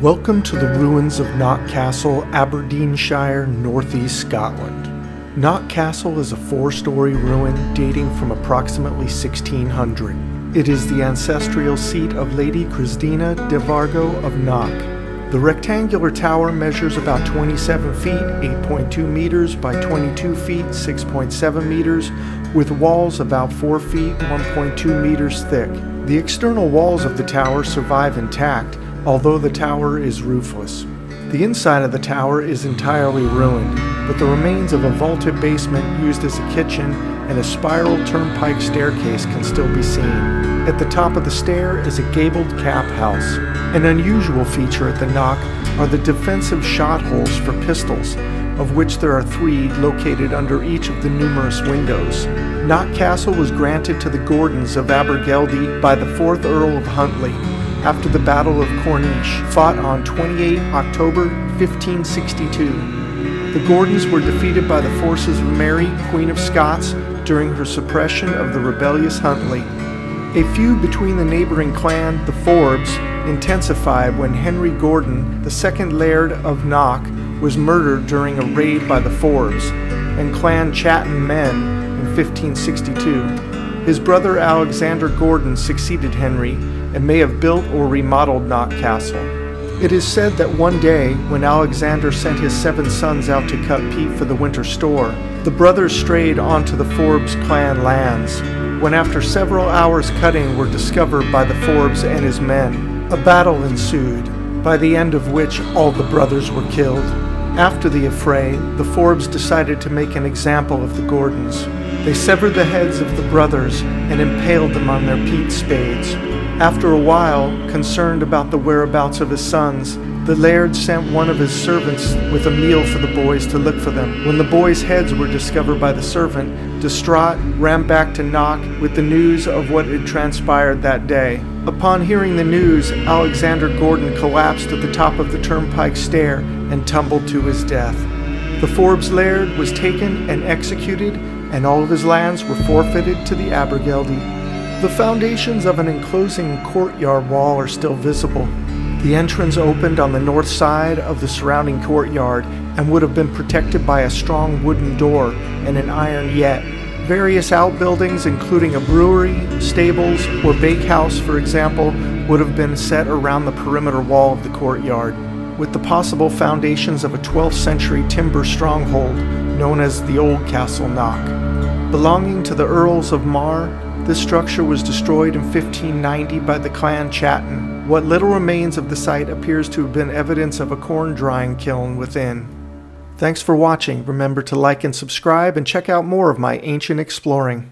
Welcome to the ruins of Knock Castle, Aberdeenshire, northeast Scotland. Knock Castle is a four story ruin dating from approximately 1600. It is the ancestral seat of Lady Krisztina de Varga of Knock. The rectangular tower measures about 27 feet, 8.2 meters by 22 feet, 6.7 meters, with walls about 4 feet, 1.2 meters thick. The external walls of the tower survive intact, although the tower is roofless. The inside of the tower is entirely ruined, but the remains of a vaulted basement used as a kitchen and a spiral turnpike staircase can still be seen. At the top of the stair is a gabled cap house. An unusual feature at the knock are the defensive shot holes for pistols, of which there are three located under each of the numerous windows. Knock Castle was granted to the Gordons of Abergeldie by the 4th Earl of Huntly after the Battle of Corrichie, fought on 28 October 1562. The Gordons were defeated by the forces of Mary, Queen of Scots, during her suppression of the rebellious Huntly. A feud between the neighboring clan, the Forbes, intensified when Henry Gordon, the second Laird of Knock, was murdered during a raid by the Forbes and Clan Chattan men in 1562. His brother Alexander Gordon succeeded Henry and may have built or remodeled Knock Castle. It is said that one day, when Alexander sent his seven sons out to cut peat for the winter store, the brothers strayed onto the Forbes clan lands, when after several hours cutting were discovered by the Forbes and his men. A battle ensued, by the end of which all the brothers were killed. After the affray, the Forbes decided to make an example of the Gordons. They severed the heads of the brothers and impaled them on their peat spades. After a while, concerned about the whereabouts of his sons, the laird sent one of his servants with a meal for the boys to look for them. When the boys' heads were discovered by the servant, distraught, ran back to Knock with the news of what had transpired that day. Upon hearing the news, Alexander Gordon collapsed at the top of the turnpike stair and tumbled to his death. The Forbes laird was taken and executed, and all of his lands were forfeited to the Abergeldie. The foundations of an enclosing courtyard wall are still visible. The entrance opened on the north side of the surrounding courtyard and would have been protected by a strong wooden door and an iron yett. Various outbuildings, including a brewery, stables, or bakehouse, for example, would have been set around the perimeter wall of the courtyard, with the possible foundations of a 12th century timber stronghold known as the Old Castle Knock. Belonging to the Earls of Mar, this structure was destroyed in 1590 by the clan Chattan. What little remains of the site appears to have been evidence of a corn drying kiln within. Thanks for watching. Remember to like and subscribe and check out more of my ancient exploring.